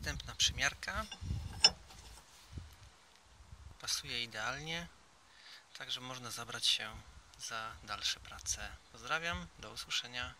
Wstępna przymiarka. Pasuje idealnie, także można zabrać się za dalsze prace. Pozdrawiam, do usłyszenia.